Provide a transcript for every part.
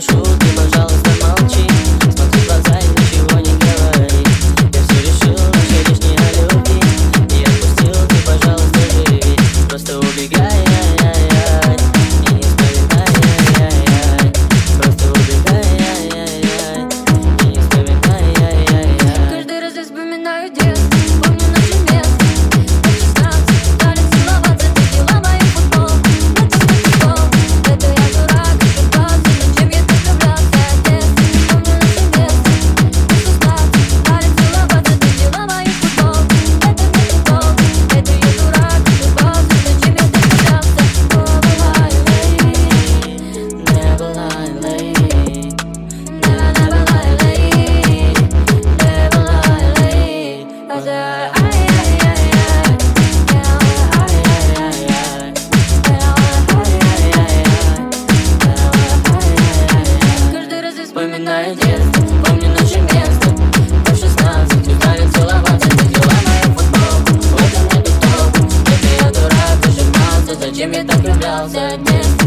special. give me the nose at me.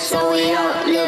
so we all live.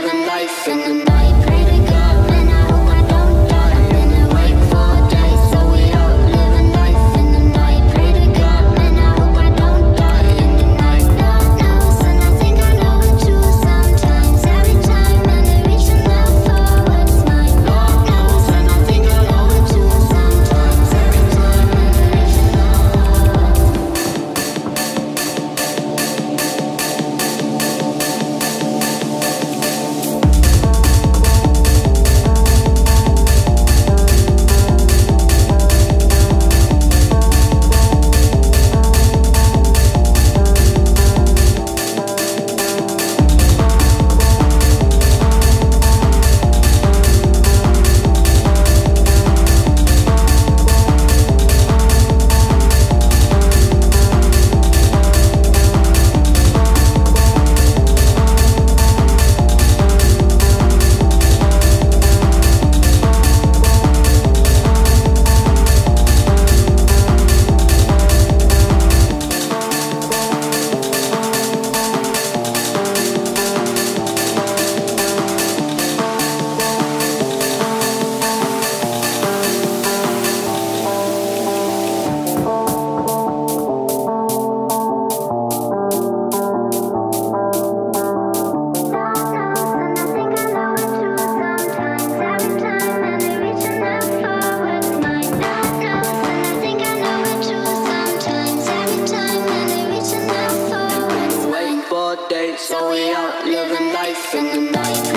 So we out living life in the night.